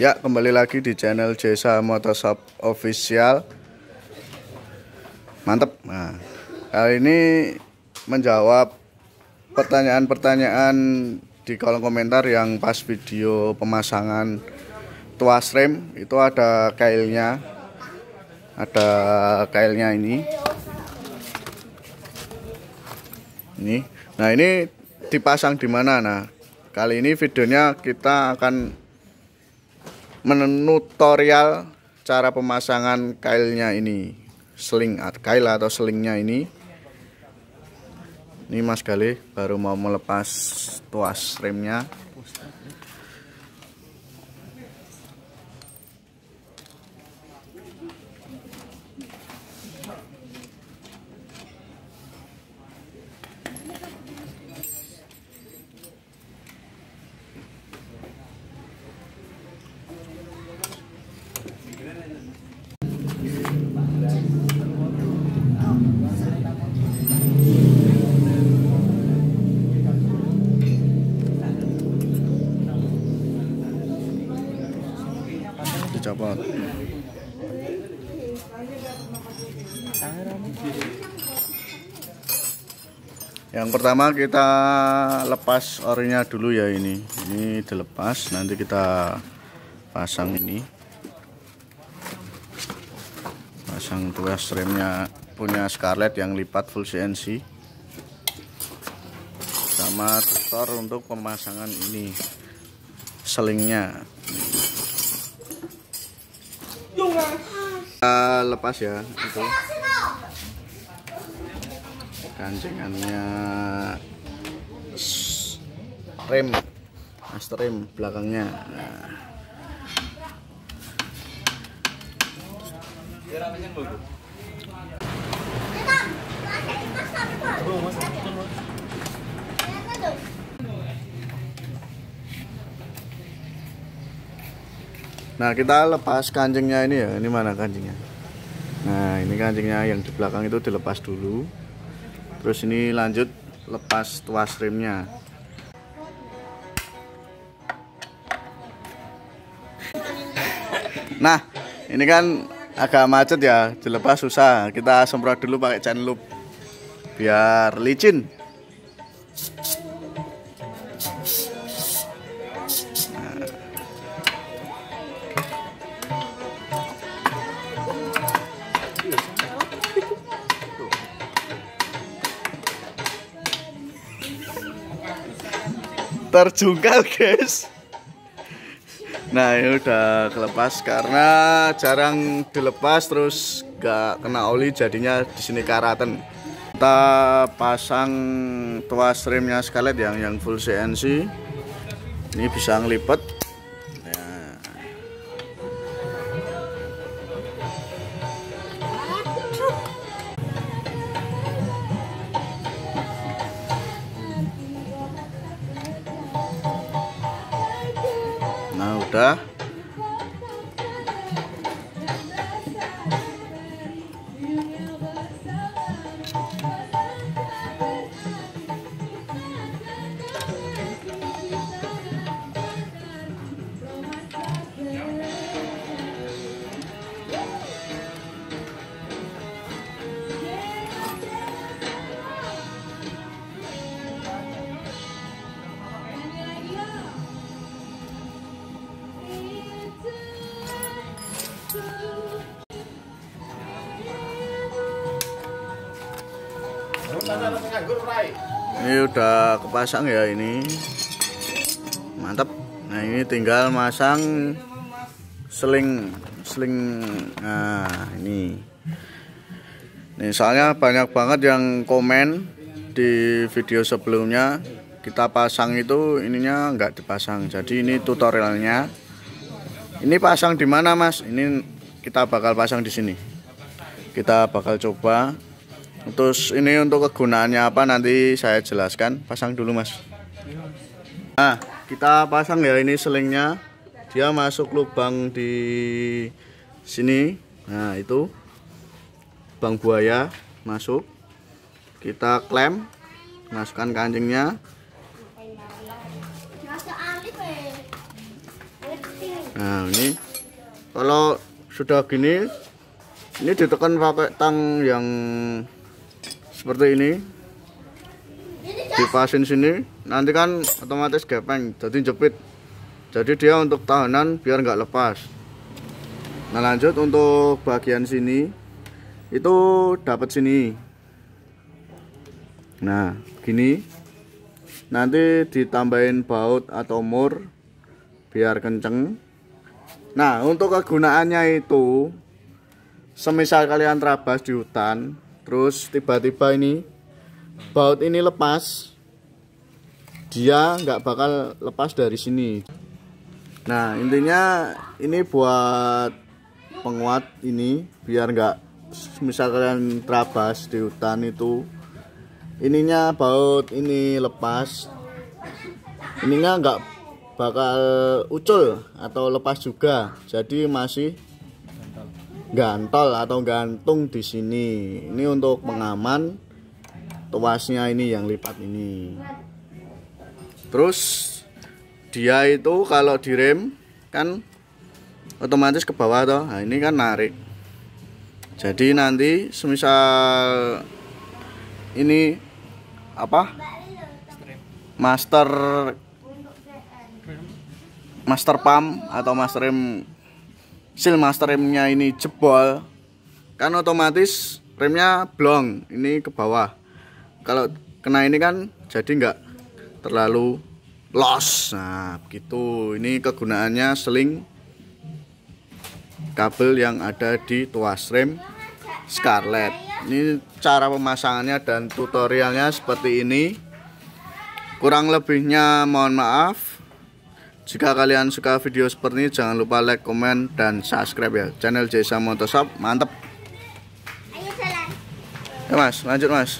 Ya, kembali lagi di channel Jesa Motorshop Official. Mantep. Nah, kali ini menjawab pertanyaan-pertanyaan di kolom komentar yang pas video pemasangan tuas rem itu ada kailnya. Ada kailnya ini. Ini. Nah, ini dipasang di mana? Nah, kali ini videonya kita akan menutorial cara pemasangan kailnya ini. Sling kail atau selingnya ini. Ini Mas Gale baru mau melepas tuas remnya yang pertama kita lepas orinya dulu ya ini. Ini dilepas nanti kita pasang ini. Pasang tuas remnya punya Scarlett yang lipat full CNC sama tutor untuk pemasangan ini selingnya kita lepas ya itu kancingannya rem master rem belakangnya nah. Nah kita lepas kancingnya ini ya, ini mana kancingnya? Nah ini kancingnya yang di belakang itu dilepas dulu. Terus ini lanjut lepas tuas remnya. Nah ini kan agak macet ya, dilepas susah. Kita semprot dulu pakai chain loop biar licin. Terjungkal guys. Nah ini udah kelepas karena jarang dilepas terus gak kena oli jadinya di sini karatan kita pasang tuas remnya scarlett yang yang full CNC ini bisa ngelipet nah ini udah kepasang ya ini. Mantap nah ini tinggal masang seling seling nah ini. Nih soalnya banyak banget yang komen di video sebelumnya. Kita pasang itu ininya nggak dipasang. Jadi ini tutorialnya. Ini pasang di mana mas? Ini kita bakal pasang di sini. Kita bakal coba Terus ini untuk kegunaannya apa nanti saya jelaskan. Pasang dulu mas. Nah kita pasang ya ini selingnya. Dia masuk lubang di sini. Nah itu bang buaya masuk. Kita klem, masukkan kancingnya. nah ini kalau sudah gini ini ditekan pakai tang yang seperti ini. Dipasin sini. Nanti kan otomatis gepeng jadi jepit. Jadi dia untuk tahanan biar nggak lepas. Nah lanjut untuk bagian sini. Itu dapat sini. Nah gini. Nanti ditambahin baut atau mur biar kenceng. Nah untuk kegunaannya itu semisal kalian terabas di hutan terus tiba-tiba ini baut ini lepas dia nggak bakal lepas dari sini. Nah intinya ini buat penguat ini biar nggak misal kalian terabas di hutan itu. Ininya baut ini lepas. Ininya nggak bakal ucul atau lepas juga. Jadi masih gantol atau gantung di sini. Ini untuk pengaman tuasnya ini yang lipat ini. Terus dia itu kalau direm kan otomatis ke bawah toh. Nah ini kan narik. Jadi nanti semisal ini apa? Master master pump atau master rem seal master remnya ini jebol. Kan otomatis remnya blong ini ke bawah. Kalau kena ini kan jadi nggak terlalu los. Nah begitu. Ini kegunaannya seling kabel yang ada di tuas rem Scarlett. Ini cara pemasangannya dan tutorialnya seperti ini. Kurang lebihnya mohon maaf jika kalian suka video seperti ini jangan lupa like, komen, dan subscribe ya. Channel Jesa Motoshop mantep. Ya mas lanjut mas